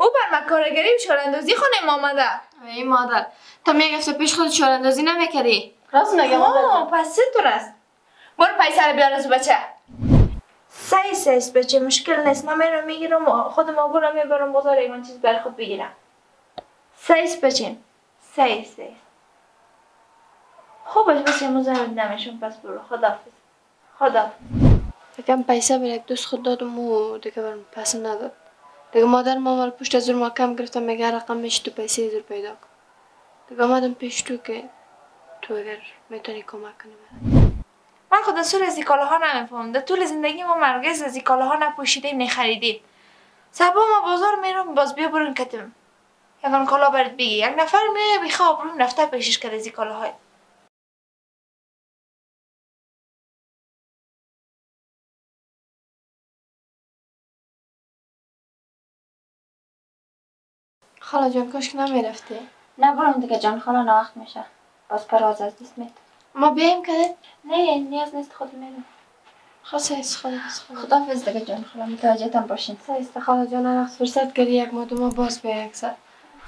او بر مکارگری و شوراندازی خانه آمده ای مادر تا می‌گفت پیش خود شوراندازی نمی‌کردی؟ راست میگم مادر آه پس چه طور است برو پیسه رو بیار از بچه. سعی سعی بچه مشکل نیست. من میرم می‌گیرم خودم آگورم می‌برم بازار ایمان چیز برای خود بگیرم. سعی بچه. سعی سعی خوب بچه مزرد نمیشون پس برو. خدافز خدافز یکم پیسه بر یک دوست خود دادم و دیگه برم پس نداد. دیگه مادر ما مال پشت از ما کم گرفتم میگه رقم میشه تو پیسه زور پیدا کن دیگه آمدم پیش تو که تو اگر می‌تونی کمک کنی من خود سر از این کالاها نمیفهم در طول زندگی ما مرگز از این کالاها نپوشیدیم نخریدیم سبا ما بازار میرم باز بیا برون کتم یکان کالا برات بگی یک نفر میه بخواب روم رفته پیشش کرد از این کالاهای خاله جان کاش که نمی‌رفتی. نه برم دیگه جان خاله نه وقت میشه. باز پرواز از دست میت ما بیایم که نه نیاز نیست خود میرم خاصه از خدا خدافظ دیگه جان خاله متوجهتان باشین. سایست خاله جان هر وقت فرصت کردی یک ما دو ما باز بیا یک سر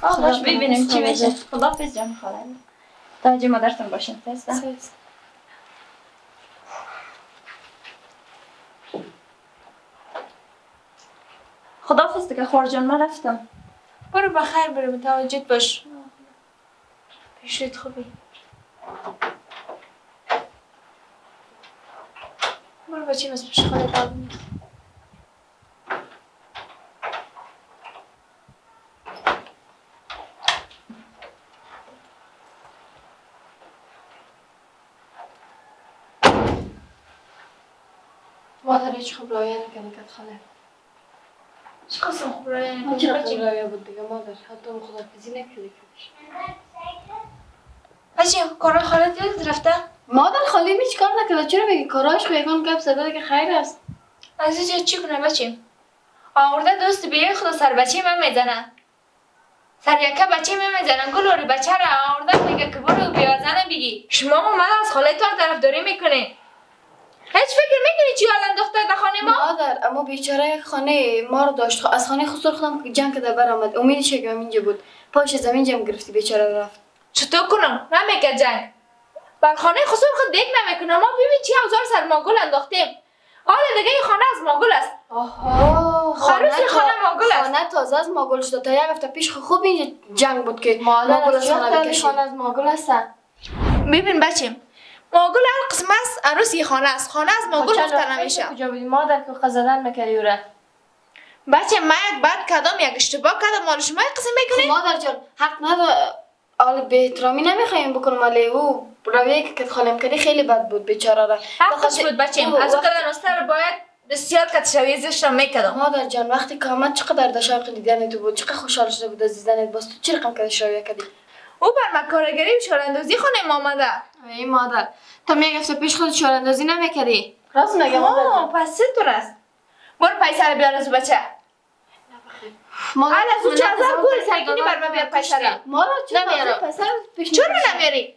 باش ببینیم چی خدا میشه. حافظ. خدافظ جان خاله توجه مادرتان باشین سایسته سایست. خدافظ دیگه خوار جان من رفتم. برو بخیر برو متوجه باش. پیشت خوبی. برو بچه از پیش خودت آبی مادر هیچ خوب رایه نکنه کت خاله. چه قسم رای ما خوب رایه بود دیگه مادر حتی خدافزی نکردی کدش بچه کارای خالت یاد رفته مادر خاله هیچ کار نکرده چرا بگی کاراش خو یکان گپ زده که خیر است از اینجا چی کنه بچه آورده دوست بیه خدا سر بچه من می‌زنه سر یکه بچه می‌زنن گلوری بچه را آورده میگه که برو بیا زنه بگی شما ما از خاله تو طرفداری می‌کنه هیچ فکر می‌کنی چی حالا دختر در خانه ما؟ مادر اما بیچاره یک خانه ما رو داشت. از خانه خسر خودم جنگ کده برآمد امیدش که اینجا بود. پاش زمین جمع گرفتی بیچاره رفت. چطور کنم؟ نمی‌کرد جنگ. بر خانه خسر خود دیگ نمی‌کنه. ما ببین چی اوزار سر ماگل انداختیم. حالا دیگه این خانه از ماگل است. آها تا- خانه ماگل است. خانه تازه از ماگل شده تا یک هفته پیش خوب اینجا جنگ بود که ماگل از خانه خانه از ماگل هستن؟ ببین بچه ماگل هر قسم است عروس یه خانه است. خانه از ماگل گفته نمیشه. کجا بودی؟ مادر که خزدن می‌کردی او را. بچه من یک بد کدام یک اشتباه کردم مال شما یک قسم می‌کنی؟ مادر جان حق نداره حال به احترامی نمی‌خوایم بکنم ولی او رویه که کت خانم کردی خیلی بد بود بیچاره را. حقش بود بچه. از وقت- قدر نستر باید بسیار کت شوی را می‌کردم مادر جان وقتی که آمد چقدر در شوق دیدن تو بود چقدر خوشحال شده بود از دیدنت باز تو چه رقم کردی شویه کردی؟ او بر مکارگری و شوراندازی خانه ما آمده ای مادر تا می‌گفت پیش خود شوراندازی نمی‌کردی؟ راست میگم مادر آه پس چه طور است برو پیسه رو بیار از بچه. مادر حالا از او چه؟ هزار گل سرگینی بر من بیار پیسه را مادر چرا نمیاری؟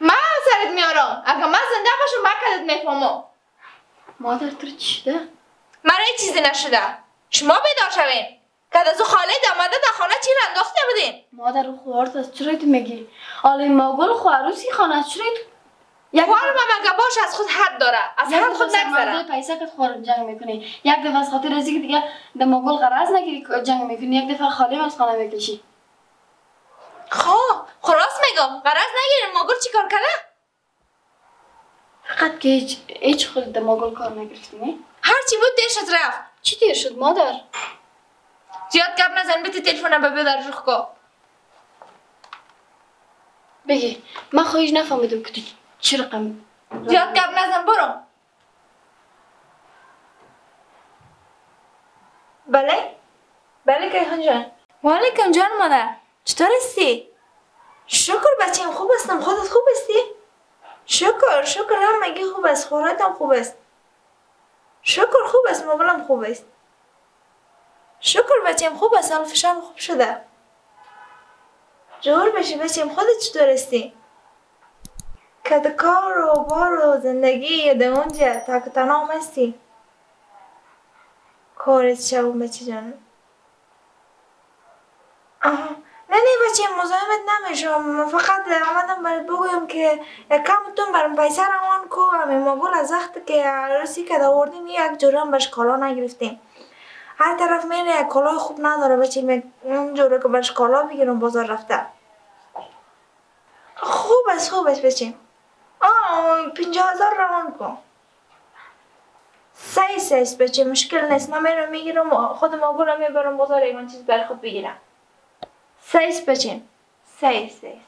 من سرت میارم. اگه من زنده باشم من کدت می‌فهمم مادر تو چی شده مرا هیچ چیزی نشده. شما بیدار شوین. که از خاله آمده در خانه چی انداخته بودین مادر او خوارت است چرا تو میگی؟ این ماگل خو عروسی خانه است چرا تو خوار من مگه باش از خود حد داره. از حد خود نگذره. پیسه که خور جنگ می‌کنی. یک دفعه از خاطر ازی که دیگه در ماگل غرض نگیری جنگ می‌کنی. یک دفعه خالی از خانه می‌کشی خب خلاص میگم. غرض نگیرین ماگل چی کار کرده فقط که هیچ هیچ خود در ماگل کار نگرفتی نه؟ هر چی بود دیر شد رفت. چی دیر شد مادر؟ زیاد گپ نزن بتی تلفن به بیادر روخ کو بگی من خواهیش نفهمیدم که تو چی رقم زیاد گپ نزن برو. بله؟ بله کیهان جان. وعلیکم جان مادر. چطور هستی؟ شکر بچه خوب هستم. خودت خوب هستی؟ شکر شکر. هم مگی خوب است؟ خورتم خوب است. شکر خوب است موبایلم خوب است. شکر بچه خوب است حال فشارم خوب شده. جور بشی بچه خودت چطور هستی که ده کار و بار و زندگی ده اونجا تا که تنها هستی کارت شو بچه جانم بچه مزاحمت نمیشم. فقط آمدم برات بگویم که کمتون برم پیسه روان کو. همه مگل از وقت که عروسی که آوردیم یک جورم بهش کالا نگرفتیم. هر طرف میره کالای خوب نداره بچه اون جوره که بهش کالا بگیرم بازار رفته. خوب است خوب است بچه. آه پینجا هزار روان کن. سعی سعی بچه مشکل نیست. من میرم می‌گیرم خود ماگولم می‌برم بازار ایمان چیز بر خود بگیرم. سعی بچه. سعی سعی.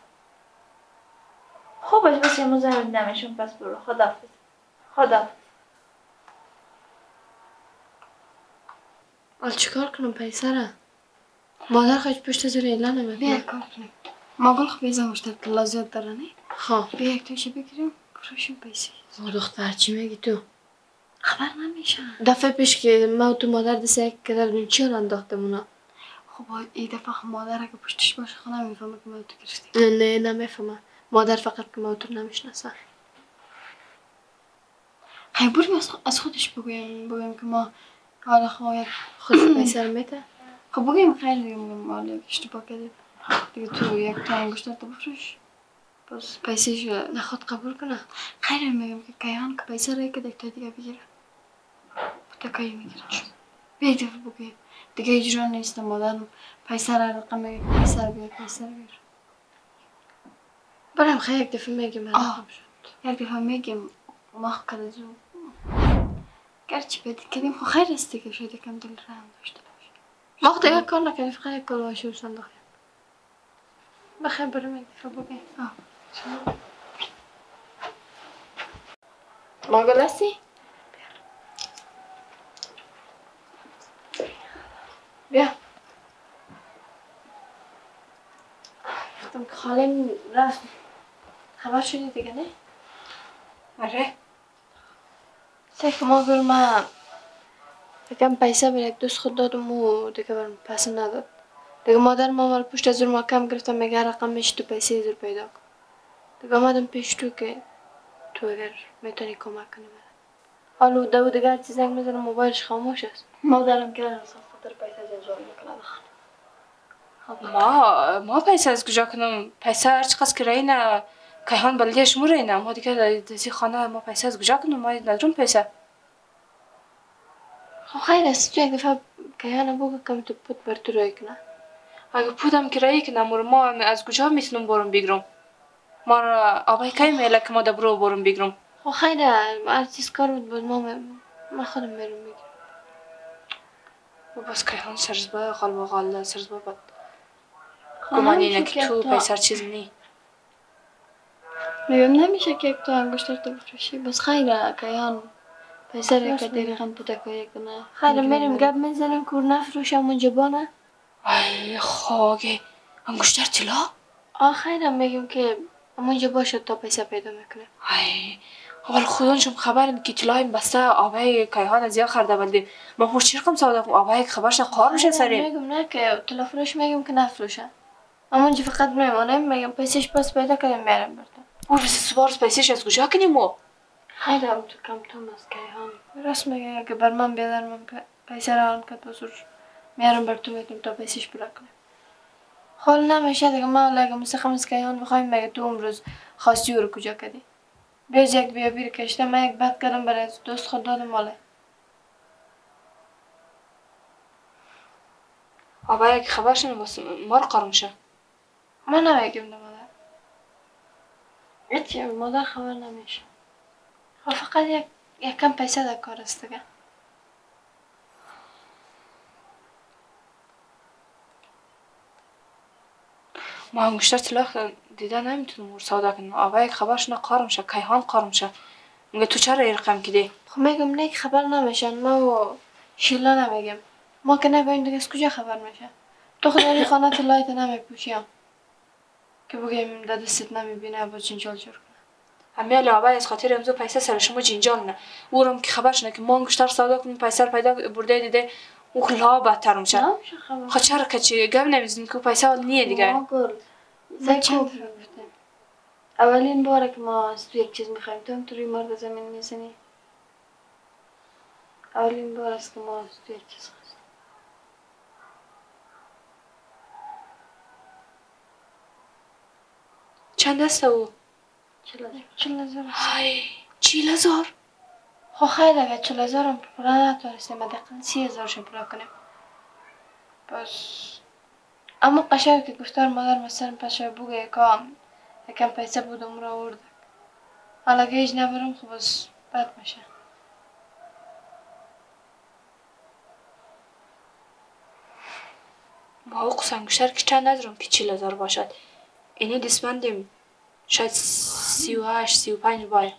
خوبش بچه مزاحمت نمیشم. پس برو. خدافز خدافز حال چیکار کنم پیسره مادر خواهد پشت زیر ایلا بیا نمی‌کنه کار کنیم ماگل خب بیزا مشتر کلا زیاد داره نه خب بیا یک تاشی بگیریم بروشیم پیسی او دختر چی میگی تو خبر نمیشه دفعه پیش که ما و تو مادر دست یک کدر چی رو انداختم اونا خب این دفعه مادر اگه پشتش باشه خب نمی‌فهمه که ما تو گرفتیم نه نه نمی‌فهمم مادر فقط که ما تو نمی‌شناسه خیلی بریم از خودش بگویم بگویم که ما حالا خب یک خود پیسه رو میده خب بگیم خیلی دیگه بگیم حالا اشتباه کردیم. دیگه تو یک تا انگشتر تو بفروش باز پیسهش نخواد قبول کنه. خیلی میگم که کیهان که پیسه رو که یک تا دیگه بگیره. تکایی می‌گیره بیا یک دفعه بگویم دیگه اجرا نیست مادرم پیسه رو رقم بگیر بیار پیسه رو بیار. برم خیلی یک دفعه میگم آه. شد. یک دفعه میگیم ما خب کده زو گرچه بدی کردیم خب خیر است دیگه شاید یکم دل رحم داشته باشه. ما خود یک کار نکنیم فقط یک باشی و صندوق. بخیر برم یک دفعه بگیم آه. ما گلسی؟ بیا. گفتم که خالم رفت. خبر شدی دیگه نه؟ آره. سه که ما گل ما یکم پیسه بر یک دوست خود دادم و دیگه برم پس نداد. دیگه مادر ما مال پشت از ما کم گرفتم میگه رقمش تو پیسه زیر پیدا کن دیگه آمدم پیش تو که تو اگر می‌تونی کمک کنی من حالا دو دیگر چیز زنگ می‌زنم موبایلش خاموش است. مادرم که از خاطر پیسه جنجال می‌کنه ما ما پیسه از کجا کنم؟ پیسه هر چقدر که رینه کیهان بلدیه شما رینه ما دیگه دزی خانه ما پیسه از کجا کنم؟ ما ندارم پیسه. خب خیر است. تو یک دفعه کیانه بگو کم تو پود بر تو رای کنه. اگه پودم که رایی کنم و ما از کجا می‌تونم برم بگیرم؟ ما را آبای کی میله که ما دبرو برم بگیرم؟ خب خیر هر چیز کار بود ما ما خودم می‌گیرم. و بس کیهان سرزبا غال و غال سرزبا بد. خب گمانی اینه که تو پیسه چیز نی. میگم نمیشه که یک تو انگشتر تو بفروشی. بس خیره کیان پیسه رو که دقیقا پودکایی کنه خیر میریم گپ می‌زنیم کور نفروشم اونجا بانه ای خاگه انگشتر طلا؟ آه خیرم میگم که اونجا باشه تا پیسه پیدا می‌کنه. ای اول خودان شم خبر که طلای بسته آبای کیهان از یا خرده بلدیم ما خور چی رقم سودا کنم آبای خبرش قار میشه سریم. میگم نه که طلا فروش میگم که نفروشه. اونجا فقط میمانم میگم پیسش پس پیدا کردم میرم بردم او بس سوار پیسش از کجا کنیم ما خیرم تو کم توم از کیهان راست میگه که بر من بیادر من پیسه رو آن کد بزرگ میارم بر تو می‌تونم تا پیسش برا کنم خال نمیشه دیگه ما لگه مستخم از کیهان بخوایم میگه تو امروز خواستی او رو کجا کردی بیز یک بیا بیر کشته من یک بد کردم برای دوست خود دادم ماله آبای که خبرش نمیست ما رو قار میشه من نمیگم هیچی مادر خبر نمیشه. خب فقط یک یکم پیسه در کار است دیگه. ما انگشتر طلا دیده نمی‌تونم سودا کنم. آبای که خبرش نه قار میشه کیهان قار میشه میگه تو چرا این رقم کدی خب میگم نه که خبر نمیشن ما و شیلا نمیگم ما که نبایم دیگه از کجا خبر میشه؟ تو خود این خانه طلایت نمیپوشیم که بگیم در دستت نمی‌بینه با جنجال جور کنه. همیال آبای از خاطر امضا پیسه سر شما جنجال نه. او رو که خبرش نه که ما انگشتر سودا کنیم پیسه پیدا برده دیده او لا بدتر میشه خبر. خب که چی؟ گم نمی‌زنیم که پیسه نیه دیگه. گفتیم اولین باره که ما از تو یک چیز می‌خوایم تو هم تو روی مرد زمین می‌زنی. اولین بار است که ما از تو یک چیز خواستیم چند است او های چیل هزار؟ خب خیلی اگه چل هزار هم پورا نتونستیم دقیقا سی هزار شو پورا کنیم. بس. اما قشنگ که گفتار مادر مثلا پشه بگه کام یکم پیسه بود اون را آورده حالا که هیچ نبرم خب بس بد میشه. با او قسنگشتر که چند ندارم که چیل هزار باشد. هشت سی و پنج باید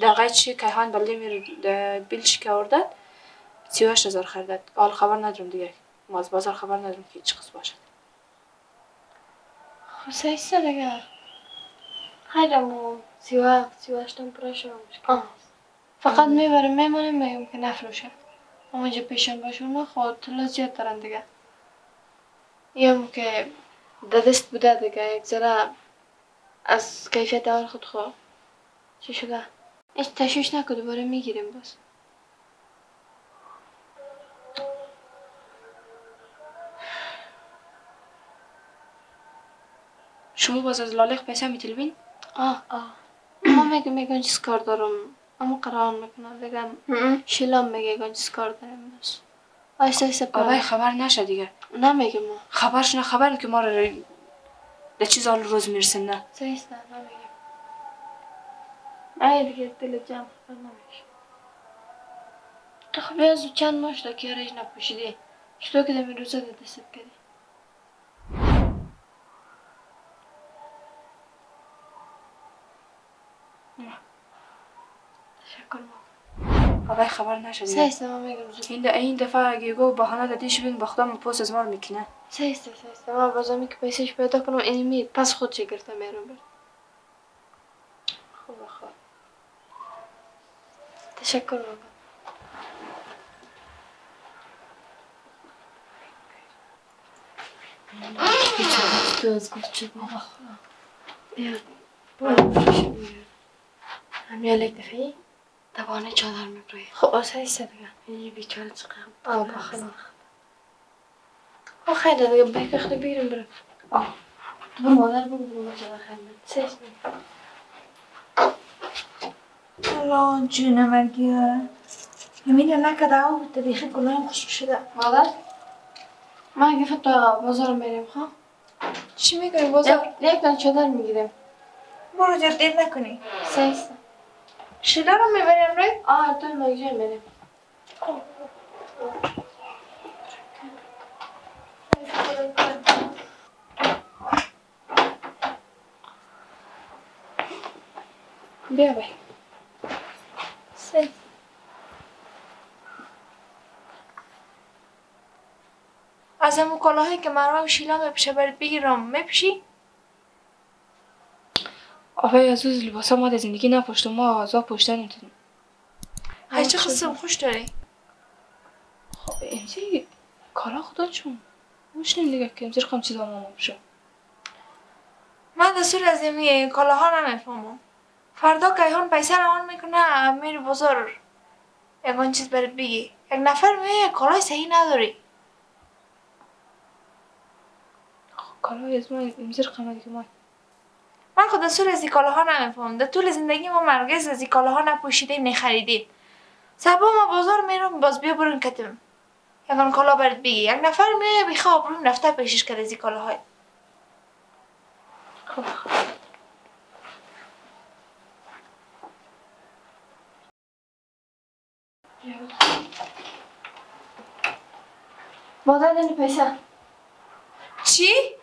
دقیقه چی که هان بله میر بیلش که آوردد سی و هشت هزار خریدد حال خبر ندارم دیگه ما از بازار خبر ندارم که چی قسم باشد سیسته دیگه خیلی مو سی و هفت سی و هشتم پورا شو مشکل فقط می‌برم میمانم میگم که نفروشه اما اینجا پیشم باشون خود طلا زیاد دارن دیگه یم که دست بوده دیگه یک ذره از کیفیت اول خود خواه چی شده؟ هیچ تشویش نکن دوباره می‌گیریم باز. شما باز از لالیق پیسه میتلبین؟ آه آه. ما میگه میگه چیز کار دارم. اما قرار می‌کنم بگم شیلام میگه گنجیز کار دارم بس آیسته بابای پره خبر نشه دیگه نمیگه ما خبرش نه خبر که ما رو به چیز حال روز می‌رسیم نه سیسته نمیگه ای دیگه دل جمع خبر نمیشه تو خب از چند ماش تا که رج نپوشیدی چطور که دمی روزه ده دستت کردی تشکر ما بابای خبر نشه دیگه سیسته ما میگم زود این این دفعه اگه گو بهانه دادیش بین با خودم پوست از ما رو می‌کنه سیسته سیسته ما بازمی که پیسش پیدا کنم اینی می پس خود چه گرفته میرم بر خوب خوب تشکر بابا تو از گفت چه بابا بیا. برو بشو بیا. الک دفعی؟ دوانه چادر میبروی خب آسه ایسته دیگه. این بیچاره چقدر. آه بخلا آه خیلی دیگه. بیک اخلی بیرم برم آه. برو مادر برو برو چادر خیلی سیس الله جونم اگه همین نکرده او بود بیخی کلایم خوش شده مادر؟ من گفت تا بازار میریم خواه چی می‌کنی بازار؟ یک دن چادر می‌گیریم. برو جر دیر نکنی. سیس شیلا رو می‌بریم روی؟ آه تو مگه میریم بیا بای سه از همون کلاهایی که مرمم شیلا میپشه برات بگیرم میپشی؟ آبای از روز لباسا ما در زندگی نپشتم ما آزا پشتن می‌تونیم های چه خوش داری؟ خب امسی کارا خدا چون موشنیم دیگه که امسی رقم چیزا ما بشم من دستور از این کلاها نمی‌فهمم فردا که ایهان پیسه روان می‌کنه میری بازار یکان چیز برات بگی. یک نفر می کلاه صحیح نداری. کارا از ما امسی رقم دیگه ما من خود دستور از این کالاها نمی‌فهمم در طول زندگی ما مرگز از این کالاها نپوشیدیم نخریدیم سبا ما بازار میرم باز بیا برون کتم. یکان کالا برات بگی. یک نفر می بیخوا برون رفته پیشش کرد از این کالاهای. خب. مادر این پیسه. چی؟